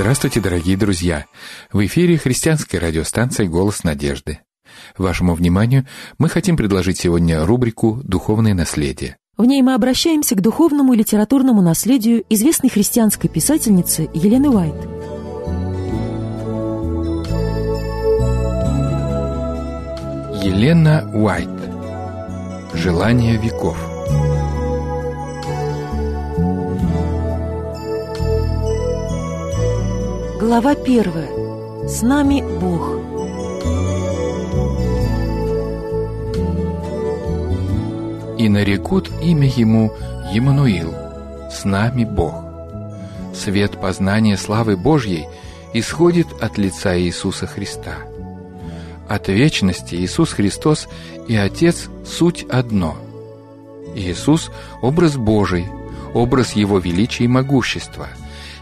Здравствуйте, дорогие друзья! В эфире христианской радиостанции «Голос надежды». Вашему вниманию мы хотим предложить сегодня рубрику «Духовное наследие». В ней мы обращаемся к духовному и литературному наследию известной христианской писательницы Елены Уайт. Елена Уайт «Желание веков» Глава первая. С нами Бог. «И нарекут имя Ему Емануил, с нами Бог». Свет познания славы Божьей исходит от лица Иисуса Христа. От вечности Иисус Христос и Отец – суть одно. Иисус – образ Божий, образ Его величия и могущества –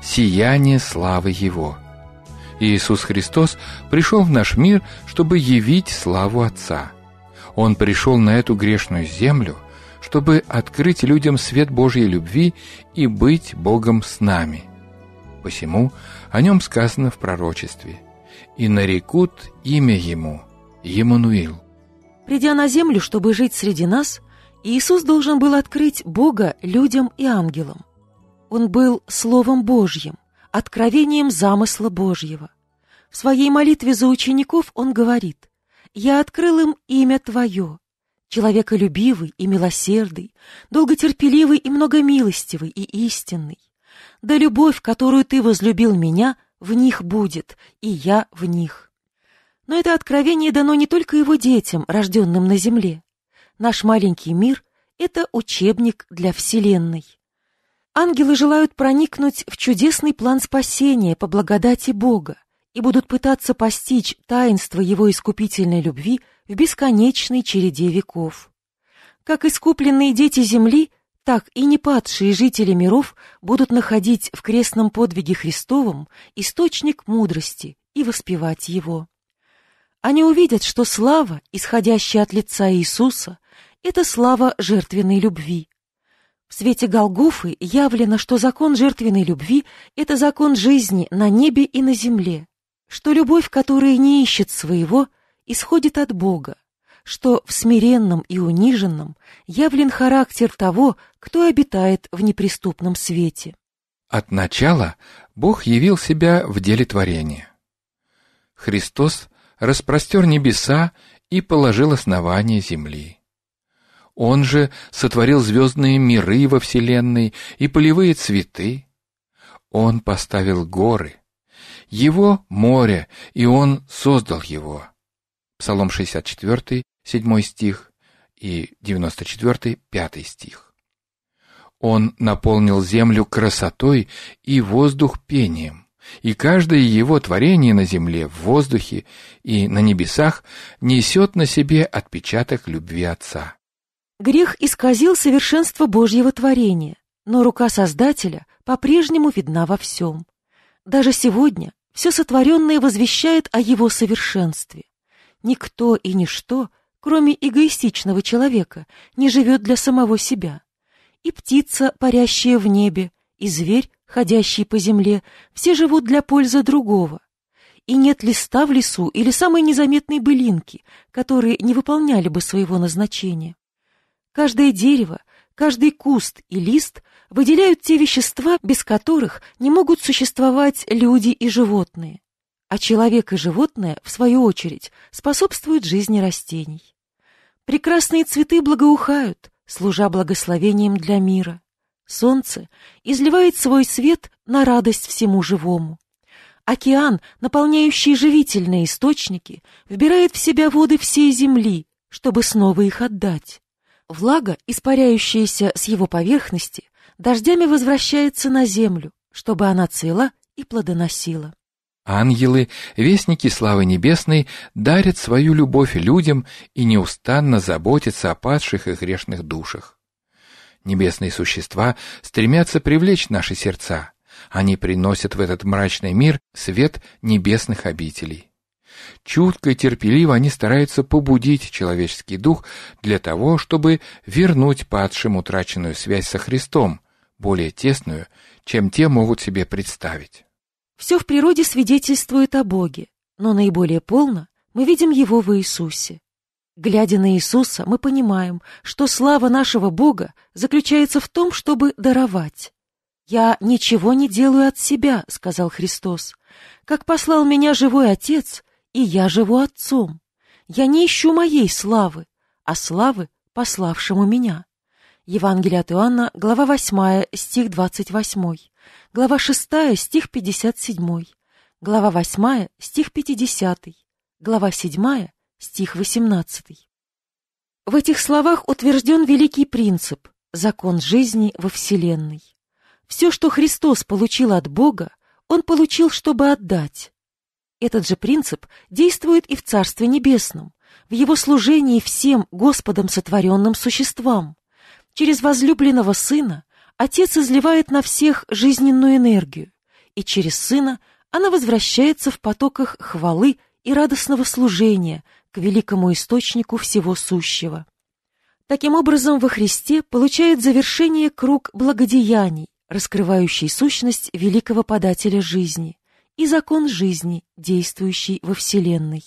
сияние славы Его. Иисус Христос пришел в наш мир, чтобы явить славу Отца. Он пришел на эту грешную землю, чтобы открыть людям свет Божьей любви и быть Богом с нами. Посему о нем сказано в пророчестве «И нарекут имя Ему Емануил». Придя на землю, чтобы жить среди нас, Иисус должен был открыть Бога людям и ангелам. Он был Словом Божьим, откровением замысла Божьего. В своей молитве за учеников он говорит «Я открыл им имя Твое, человеколюбивый и милосердный, долготерпеливый и многомилостивый и истинный. Да любовь, которую Ты возлюбил меня, в них будет, и я в них». Но это откровение дано не только его детям, рожденным на земле. Наш маленький мир — это учебник для Вселенной. Ангелы желают проникнуть в чудесный план спасения по благодати Бога и будут пытаться постичь таинство Его искупительной любви в бесконечной череде веков. Как искупленные дети земли, так и непадшие жители миров будут находить в крестном подвиге Христовом источник мудрости и воспевать его. Они увидят, что слава, исходящая от лица Иисуса, это слава жертвенной любви, в свете Голгофы явлено, что закон жертвенной любви — это закон жизни на небе и на земле, что любовь, которая не ищет своего, исходит от Бога, что в смиренном и униженном явлен характер того, кто обитает в неприступном свете. От начала Бог явил себя в деле творения. Христос распростер небеса и положил основание земли. Он же сотворил звездные миры во Вселенной и полевые цветы. Он поставил горы. Его море, и Он создал его. Псалом 64, 7 стих и 94, 5 стих. Он наполнил землю красотой и воздух пением, и каждое его творение на земле, в воздухе и на небесах несет на себе отпечаток любви Отца. Грех исказил совершенство Божьего творения, но рука Создателя по-прежнему видна во всем. Даже сегодня все сотворенное возвещает о его совершенстве. Никто и ничто, кроме эгоистичного человека, не живет для самого себя. И птица, парящая в небе, и зверь, ходящий по земле, все живут для пользы другого. И нет листа в лесу или самой незаметной былинки, которые не выполняли бы своего назначения. Каждое дерево, каждый куст и лист выделяют те вещества, без которых не могут существовать люди и животные. А человек и животное, в свою очередь, способствуют жизни растений. Прекрасные цветы благоухают, служа благословением для мира. Солнце изливает свой свет на радость всему живому. Океан, наполняющий живительные источники, вбирает в себя воды всей земли, чтобы снова их отдать. Влага, испаряющаяся с его поверхности, дождями возвращается на землю, чтобы она цвела и плодоносила. Ангелы, вестники славы небесной, дарят свою любовь людям и неустанно заботятся о падших и грешных душах. Небесные существа стремятся привлечь наши сердца. Они приносят в этот мрачный мир свет небесных обителей. Чутко и терпеливо они стараются побудить человеческий дух для того, чтобы вернуть падшим утраченную связь со Христом, более тесную, чем те могут себе представить. Все в природе свидетельствует о Боге, но наиболее полно мы видим Его в Иисусе. Глядя на Иисуса, мы понимаем, что слава нашего Бога заключается в том, чтобы даровать. «Я ничего не делаю от себя», — сказал Христос. «Как послал меня живой Отец, и я живу Отцом. Я не ищу моей славы, а славы пославшему меня». Евангелие от Иоанна, глава 8, стих 28, глава 6, стих 57, глава 8, стих 50, глава 7, стих 18. В этих словах утвержден великий принцип – закон жизни во Вселенной. Все, что Христос получил от Бога, Он получил, чтобы отдать. Этот же принцип действует и в Царстве Небесном, в Его служении всем Господом сотворенным существам. Через возлюбленного Сына Отец изливает на всех жизненную энергию, и через Сына она возвращается в потоках хвалы и радостного служения к великому источнику всего сущего. Таким образом, во Христе получает завершение круг благодеяний, раскрывающий сущность великого подателя жизни и закон жизни, действующий во Вселенной.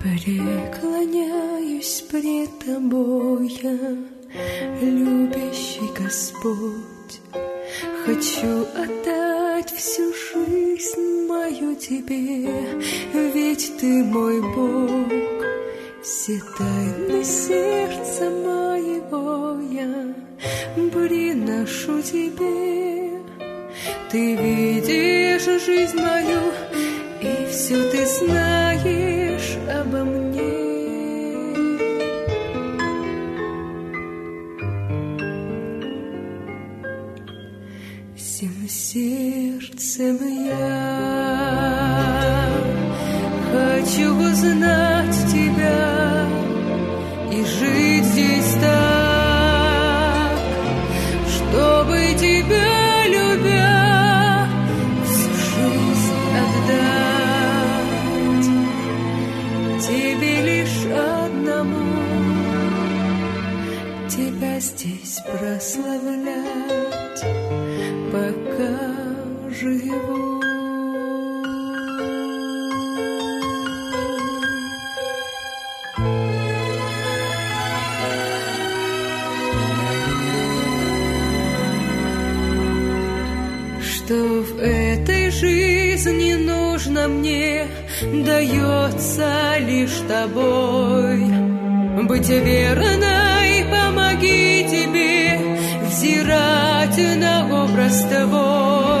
Преклоняюсь пред Тобою, любящий Господь. Хочу отдать всю жизнь мою Тебе, ведь Ты мой Бог. Все тайны сердца моего я приношу Тебе. Ты видишь жизнь мою, и все Ты знаешь обо мне. Сердцем я хочу узнать Тебя и жить здесь так, чтобы Тебя любя всю жизнь отдать. Тебе лишь одному Тебя здесь прославлять. Пока живу. Что в этой жизни нужно мне, дается лишь тобой. Быть верной, помоги тебе взирать на образ твой,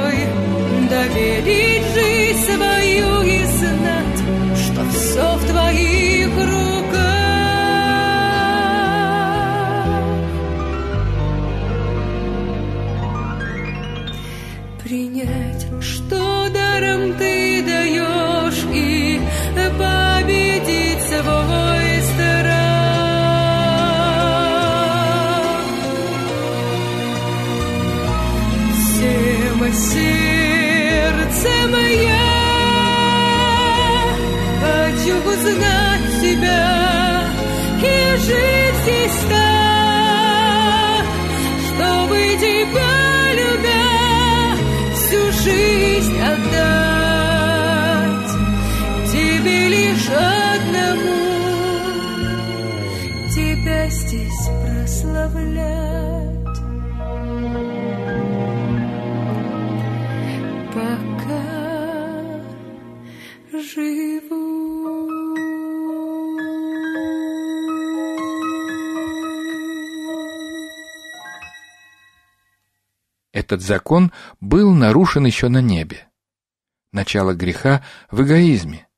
доверить жизнь Этот закон был нарушен еще на небе. Начало греха в эгоизме.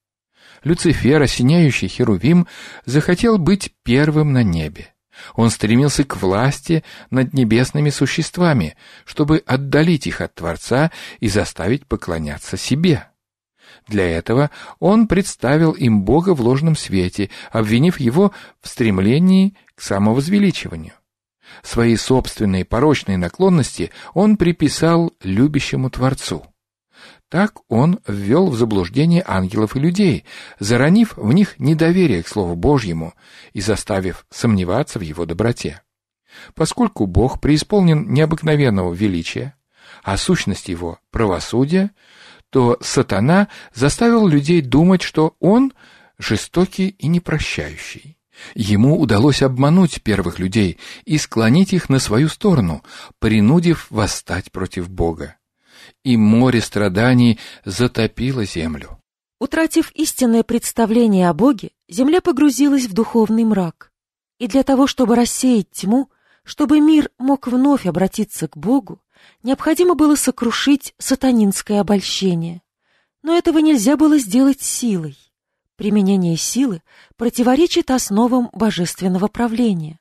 Люцифер, осеняющий Херувим, захотел быть первым на небе. Он стремился к власти над небесными существами, чтобы отдалить их от Творца и заставить поклоняться себе. Для этого он представил им Бога в ложном свете, обвинив его в стремлении к самовозвеличиванию. Свои собственные порочные наклонности он приписал любящему Творцу. Так он ввел в заблуждение ангелов и людей, заронив в них недоверие к Слову Божьему и заставив сомневаться в его доброте. Поскольку Бог преисполнен необыкновенного величия, а сущность его — правосудие, то сатана заставил людей думать, что он жестокий и непрощающий. Ему удалось обмануть первых людей и склонить их на свою сторону, принудив восстать против Бога и море страданий затопило землю. Утратив истинное представление о Боге, земля погрузилась в духовный мрак. И для того, чтобы рассеять тьму, чтобы мир мог вновь обратиться к Богу, необходимо было сокрушить сатанинское обольщение. Но этого нельзя было сделать силой. Применение силы противоречит основам божественного правления.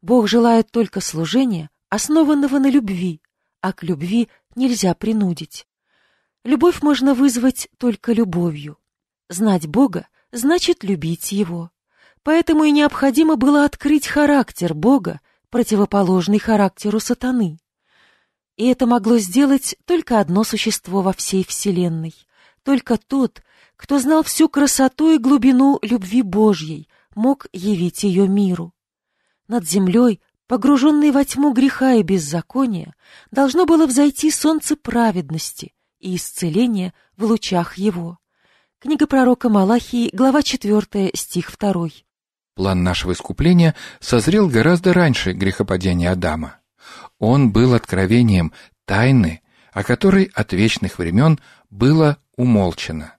Бог желает только служения, основанного на любви, а к любви нельзя принудить. Любовь можно вызвать только любовью. Знать Бога значит любить Его. Поэтому и необходимо было открыть характер Бога, противоположный характеру сатаны. И это могло сделать только одно существо во всей Вселенной. Только тот, кто знал всю красоту и глубину любви Божьей, мог явить ее миру. Над землей погруженной во тьму греха и беззакония, должно было взойти солнце праведности и исцеления в лучах его. Книга пророка Малахии, глава 4, стих 2. План нашего искупления созрел гораздо раньше грехопадения Адама. Он был откровением тайны, о которой от вечных времен было умолчено.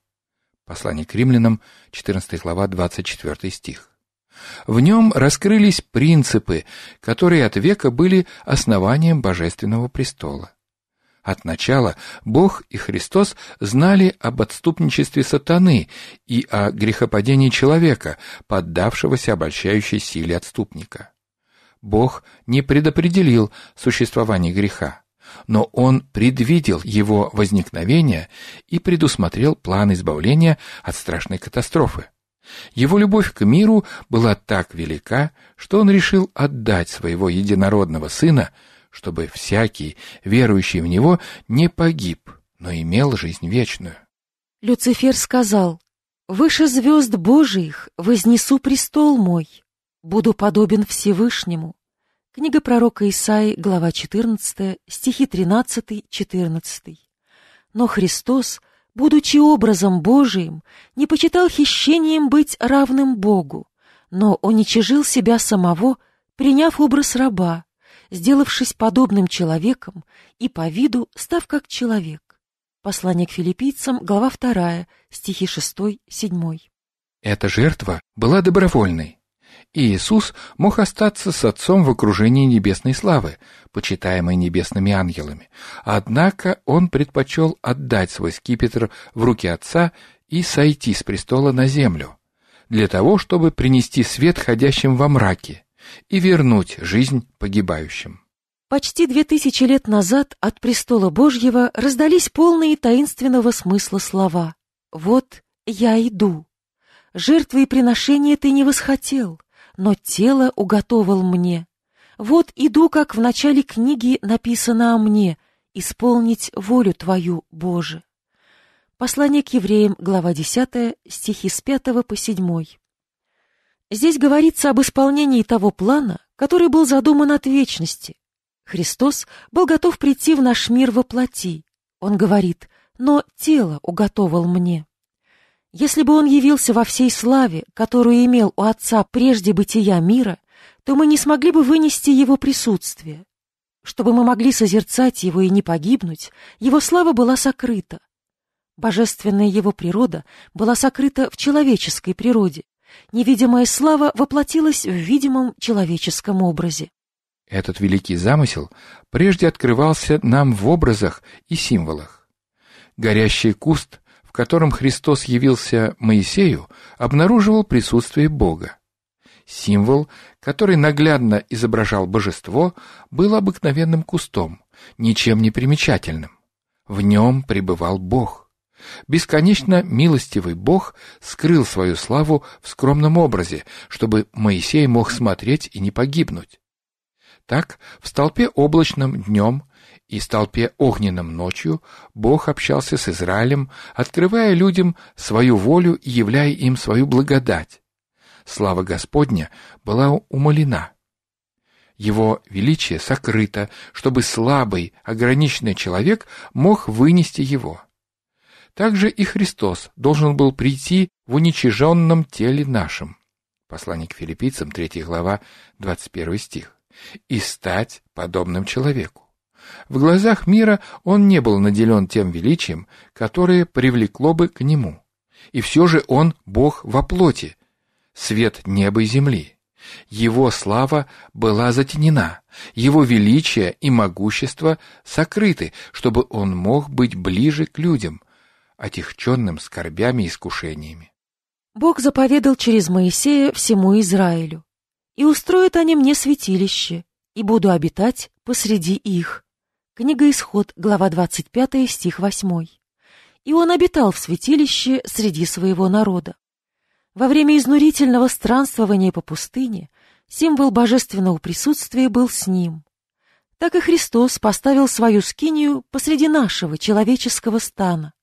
Послание к римлянам, 14 глава, 24 стих. В нем раскрылись принципы, которые от века были основанием Божественного престола. От начала Бог и Христос знали об отступничестве сатаны и о грехопадении человека, поддавшегося обольщающей силе отступника. Бог не предопределил существование греха, но Он предвидел его возникновение и предусмотрел план избавления от страшной катастрофы. Его любовь к миру была так велика, что он решил отдать своего единородного сына, чтобы всякий, верующий в него, не погиб, но имел жизнь вечную. Люцифер сказал, «Выше звезд Божиих вознесу престол мой, буду подобен Всевышнему». Книга пророка Исаи, глава 14, стихи 13-14. Но Христос — будучи образом Божиим, не почитал хищением быть равным Богу, но уничижил себя самого, приняв образ раба, сделавшись подобным человеком и по виду став как человек. Послание к филиппийцам, глава 2, стихи 6-7. Эта жертва была добровольной, и Иисус мог остаться с Отцом в окружении небесной славы, почитаемой небесными ангелами. Однако он предпочел отдать свой скипетр в руки Отца и сойти с престола на землю, для того, чтобы принести свет ходящим во мраке и вернуть жизнь погибающим. Почти две тысячи лет назад от престола Божьего раздались полные таинственного смысла слова «Вот я иду». Жертвы и приношения ты не восхотел, но тело уготовал мне. Вот иду, как в начале книги написано о мне, исполнить волю Твою, Боже. Послание к евреям, глава 10, стихи с 5 по 7. Здесь говорится об исполнении того плана, который был задуман от вечности. Христос был готов прийти в наш мир во плоти. Он говорит, но тело уготовал мне. Если бы он явился во всей славе, которую имел у Отца прежде бытия мира, то мы не смогли бы вынести его присутствие. Чтобы мы могли созерцать его и не погибнуть, его слава была сокрыта. Божественная его природа была сокрыта в человеческой природе. Невидимая слава воплотилась в видимом человеческом образе. Этот великий замысел прежде открывался нам в образах и символах. Горящий куст в котором Христос явился Моисею, обнаруживал присутствие Бога. Символ, который наглядно изображал божество, был обыкновенным кустом, ничем не примечательным. В нем пребывал Бог. Бесконечно милостивый Бог скрыл свою славу в скромном образе, чтобы Моисей мог смотреть и не погибнуть. Так, в столпе облачном днем и столпе огненном ночью Бог общался с Израилем, открывая людям свою волю и являя им свою благодать. Слава Господня была умолена. Его величие сокрыто, чтобы слабый, ограниченный человек мог вынести его. Также и Христос должен был прийти в уничиженном теле нашем. Послание к филиппийцам, 3 глава, 21 стих. И стать подобным человеку. В глазах мира он не был наделен тем величием, которое привлекло бы к нему. И все же он Бог во плоти, свет неба и земли. Его слава была затенена, его величие и могущество сокрыты, чтобы он мог быть ближе к людям, отягченным скорбями и искушениями. Бог заповедал через Моисея всему Израилю. «И устроят они мне святилище, и буду обитать посреди их». Книга Исход, глава 25, стих 8. И он обитал в святилище среди своего народа. Во время изнурительного странствования по пустыне символ божественного присутствия был с ним. Так и Христос поставил свою скинию посреди нашего человеческого стана.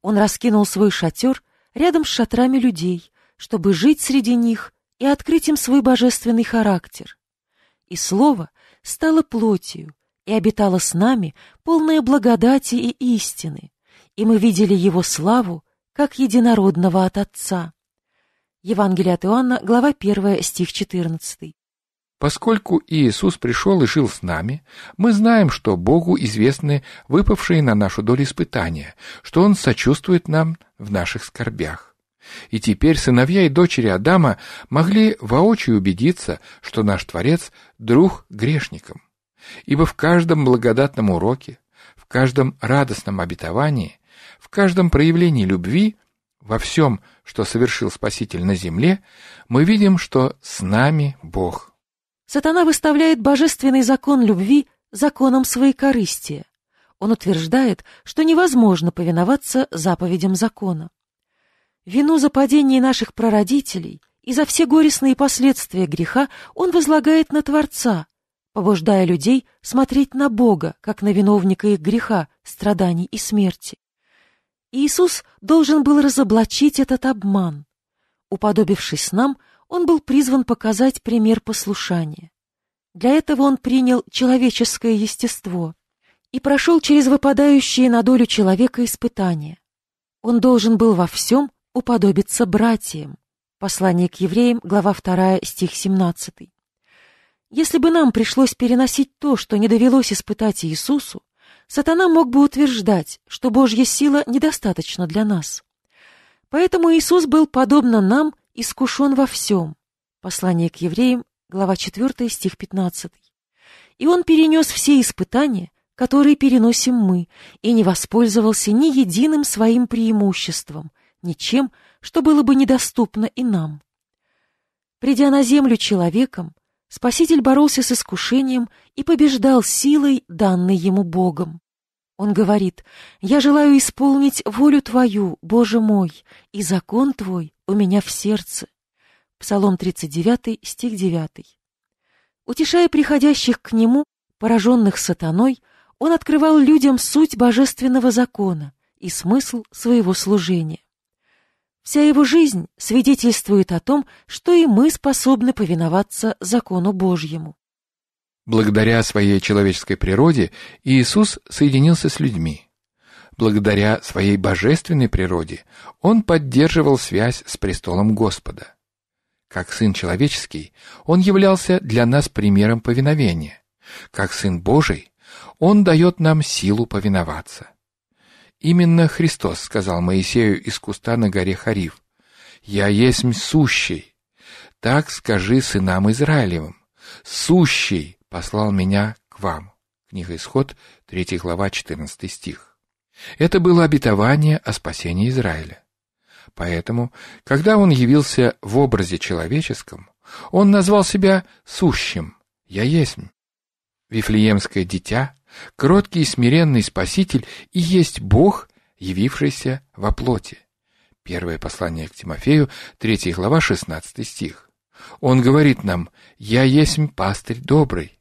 Он раскинул свой шатер рядом с шатрами людей, чтобы жить среди них и открыть им свой божественный характер. И Слово стало плотью и обитало с нами, полное благодати и истины, и мы видели Его славу, как единородного от Отца. Евангелие от Иоанна, глава 1, стих 14. Поскольку Иисус пришел и жил с нами, мы знаем, что Богу известны выпавшие на нашу долю испытания, что Он сочувствует нам в наших скорбях. И теперь сыновья и дочери Адама могли воочию убедиться, что наш Творец — друг грешникам. Ибо в каждом благодатном уроке, в каждом радостном обетовании, в каждом проявлении любви во всем, что совершил Спаситель на земле, мы видим, что с нами Бог. Сатана выставляет божественный закон любви законом своей корысти. Он утверждает, что невозможно повиноваться заповедям закона. Вину за падение наших прародителей и за все горестные последствия греха он возлагает на Творца, побуждая людей смотреть на Бога, как на виновника их греха, страданий и смерти. Иисус должен был разоблачить этот обман. Уподобившись нам, он был призван показать пример послушания. Для этого он принял человеческое естество и прошел через выпадающие на долю человека испытания. Он должен был во всем уподобиться братьям. Послание к евреям, глава 2, стих 17. Если бы нам пришлось переносить то, что не довелось испытать Иисусу, сатана мог бы утверждать, что Божья сила недостаточна для нас. Поэтому Иисус был, подобно нам, искушен во всем. Послание к евреям, глава 4, стих 15. И Он перенес все испытания, которые переносим мы, и не воспользовался ни единым своим преимуществом, ничем, что было бы недоступно и нам. Придя на землю человеком, Спаситель боролся с искушением и побеждал силой, данной ему Богом. Он говорит, «Я желаю исполнить волю Твою, Боже мой, и закон Твой у меня в сердце». Псалом 39, стих 9. Утешая приходящих к Нему, пораженных сатаной, Он открывал людям суть божественного закона и смысл своего служения. Вся его жизнь свидетельствует о том, что и мы способны повиноваться закону Божьему. Благодаря своей человеческой природе Иисус соединился с людьми. Благодаря своей божественной природе Он поддерживал связь с престолом Господа. Как Сын Человеческий, Он являлся для нас примером повиновения. Как Сын Божий, Он дает нам силу повиноваться. Именно Христос сказал Моисею из куста на горе Харив, «Я есть сущий, так скажи сынам Израилевым, сущий послал меня к вам». Книга Исход, 3 глава, 14 стих. Это было обетование о спасении Израиля. Поэтому, когда он явился в образе человеческом, он назвал себя сущим «Я есть». Вифлеемское дитя Кроткий и смиренный Спаситель и есть Бог, явившийся во плоти. Первое послание к Тимофею, 3 глава, 16 стих. Он говорит нам, «Я есть пастырь добрый».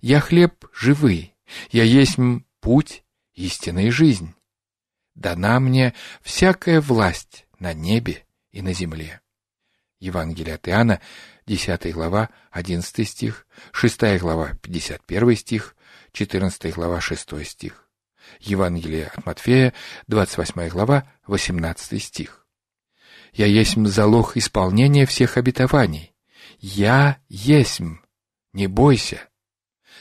«Я хлеб живый, я есть путь, истина и жизнь. Дана мне всякая власть на небе и на земле». Евангелие от Иоанна, 10 глава, 11 стих, 6 глава, 51 стих, 14 глава, 6 стих. Евангелие от Матфея, 28 глава, 18 стих. «Я есть залог исполнения всех обетований. Я есть, не бойся.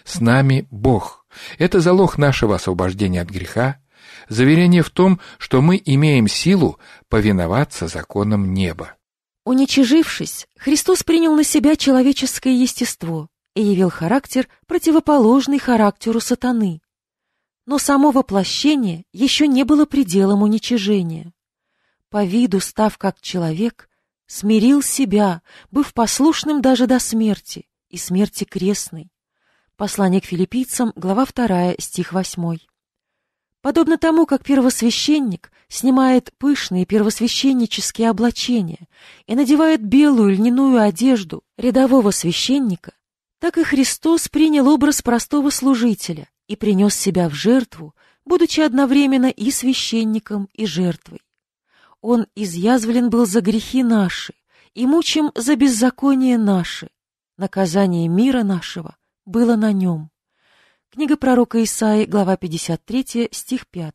С нами Бог. Это залог нашего освобождения от греха, заверение в том, что мы имеем силу повиноваться законам неба. Уничижившись, Христос принял на себя человеческое естество и явил характер, противоположный характеру сатаны. Но само воплощение еще не было пределом уничижения. По виду, став как человек, смирил себя, быв послушным даже до смерти, и смерти крестной. Послание к филиппийцам, глава 2, стих 8. Подобно тому, как первосвященник снимает пышные первосвященнические облачения и надевает белую льняную одежду рядового священника, так и Христос принял образ простого служителя и принес себя в жертву, будучи одновременно и священником, и жертвой. Он изъязвлен был за грехи наши и мучим за беззаконие наши. Наказание мира нашего было на нем. Книга пророка Исаи, глава 53, стих 5.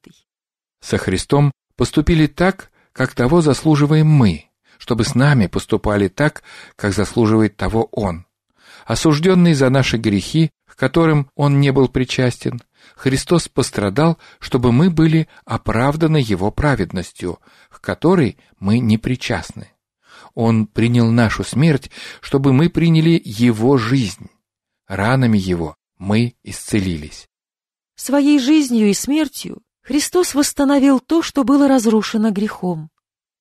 Со Христом поступили так, как того заслуживаем мы, чтобы с нами поступали так, как заслуживает того Он. Осужденный за наши грехи, к которым Он не был причастен, Христос пострадал, чтобы мы были оправданы Его праведностью, к которой мы не причастны. Он принял нашу смерть, чтобы мы приняли Его жизнь. Ранами Его мы исцелились. Своей жизнью и смертью Христос восстановил то, что было разрушено грехом.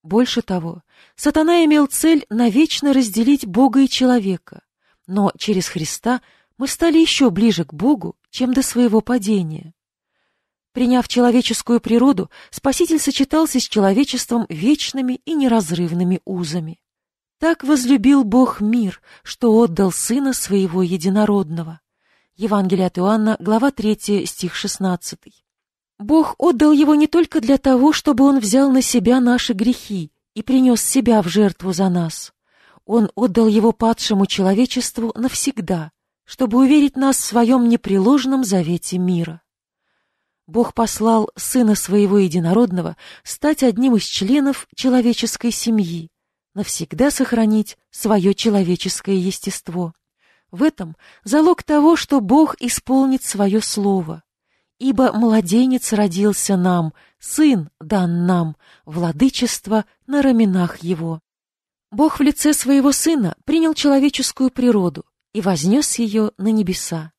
Больше того, сатана имел цель навечно разделить Бога и человека, но через Христа мы стали еще ближе к Богу, чем до своего падения. Приняв человеческую природу, Спаситель сочетался с человечеством вечными и неразрывными узами. Так возлюбил Бог мир, что отдал Сына Своего Единородного. Евангелие от Иоанна, глава 3, стих 16. Бог отдал его не только для того, чтобы он взял на себя наши грехи и принес себя в жертву за нас. Он отдал его падшему человечеству навсегда, чтобы уверить нас в своем непреложном завете мира. Бог послал Сына Своего Единородного стать одним из членов человеческой семьи, навсегда сохранить свое человеческое естество. В этом залог того, что Бог исполнит свое слово. Ибо младенец родился нам, сын дан нам, владычество на раменах его. Бог в лице своего сына принял человеческую природу и вознес ее на небеса.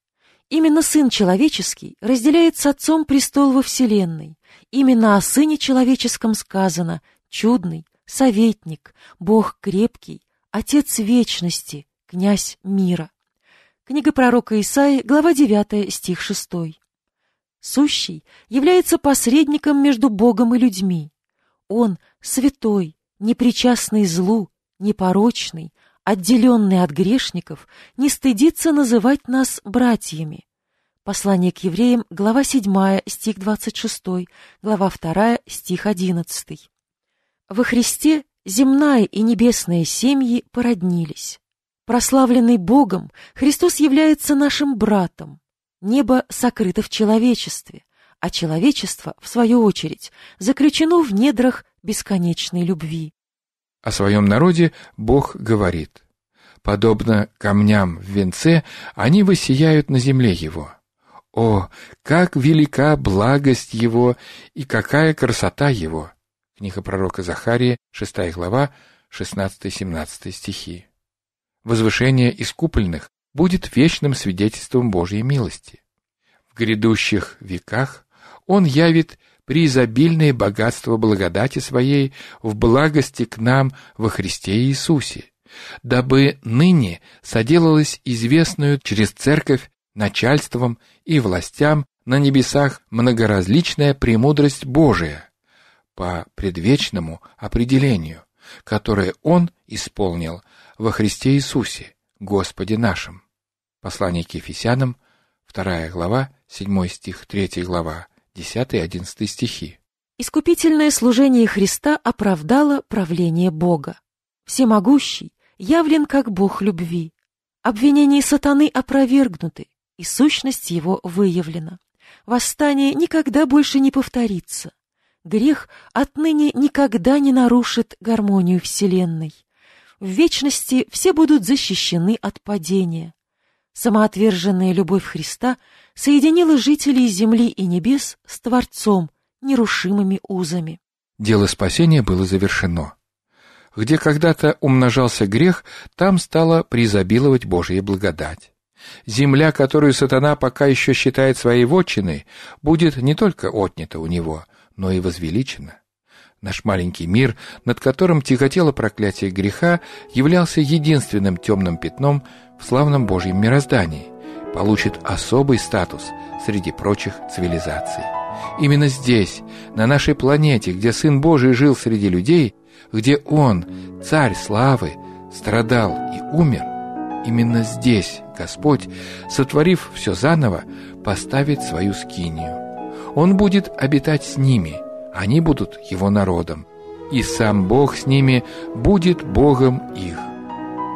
Именно Сын Человеческий разделяет с Отцом престол во Вселенной. Именно о Сыне Человеческом сказано «чудный», «советник», «Бог крепкий», «Отец вечности», «Князь мира». Книга пророка Исаи, глава 9, стих 6. Сущий является посредником между Богом и людьми. Он святой, непричастный злу, непорочный, отделенный от грешников, не стыдится называть нас братьями. Послание к евреям, глава 7, стих 26, глава 2, стих 11. Во Христе земная и небесная семьи породнились. Прославленный Богом, Христос является нашим братом. Небо сокрыто в человечестве, а человечество, в свою очередь, заключено в недрах бесконечной любви. О своем народе Бог говорит, «Подобно камням в венце, они высияют на земле его». О, как велика благость его и какая красота его! Книга пророка Захария, 6 глава, 16-17 стихи возвышение искупленных будет вечным свидетельством Божьей милости. В грядущих веках Он явит преизобильное богатство благодати Своей в благости к нам во Христе Иисусе, дабы ныне соделалось известную через Церковь начальством и властям на небесах многоразличная премудрость Божия по предвечному определению, которое Он исполнил во Христе Иисусе, Господе нашим. Послание к Ефесянам, 2 глава, 7 стих, 3 глава, 10 и 11 стихи. Искупительное служение Христа оправдало правление Бога. Всемогущий явлен как Бог любви. Обвинения сатаны опровергнуты, и сущность его выявлена. Восстание никогда больше не повторится. Грех отныне никогда не нарушит гармонию Вселенной. В вечности все будут защищены от падения. Самоотверженная любовь Христа соединила жителей земли и небес с Творцом нерушимыми узами. Дело спасения было завершено. Где когда-то умножался грех, там стала преизобиловать Божья благодать. Земля, которую сатана пока еще считает своей вотчиной, будет не только отнята у него, но и возвеличена. Наш маленький мир, над которым тяготело проклятие греха, являлся единственным темным пятном в славном Божьем мироздании, получит особый статус среди прочих цивилизаций. Именно здесь, на нашей планете, где Сын Божий жил среди людей, где Он, Царь Славы, страдал и умер, именно здесь Господь, сотворив все заново, поставит свою скинию. Он будет обитать с ними, они будут Его народом, и сам Бог с ними будет Богом их.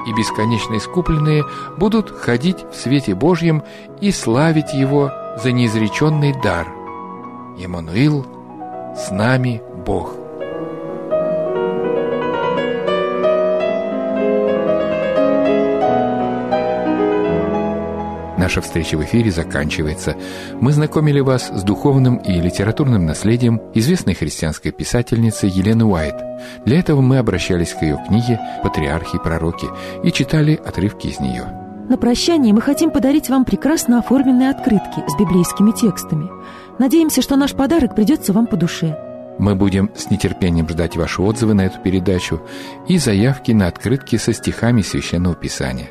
И бесконечно искупленные будут ходить в свете Божьем и славить Его за неизреченный дар. Емануил, с нами Бог. Наша встреча в эфире заканчивается. Мы знакомили вас с духовным и литературным наследием известной христианской писательницы Елены Уайт. Для этого мы обращались к ее книге «Патриархи и пророки» и читали отрывки из нее. На прощание мы хотим подарить вам прекрасно оформленные открытки с библейскими текстами. Надеемся, что наш подарок придется вам по душе. Мы будем с нетерпением ждать ваши отзывы на эту передачу и заявки на открытки со стихами Священного Писания.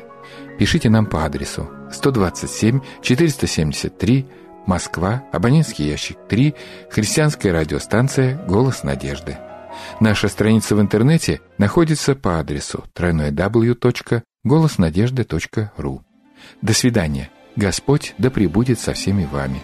Пишите нам по адресу 127 473 Москва, абонентский ящик 3, христианская радиостанция «Голос надежды». Наша страница в интернете находится по адресу www.голоснадежды.ру. До свидания. Господь да пребудет со всеми вами.